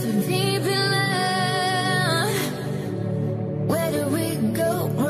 So deep in love, where do we go?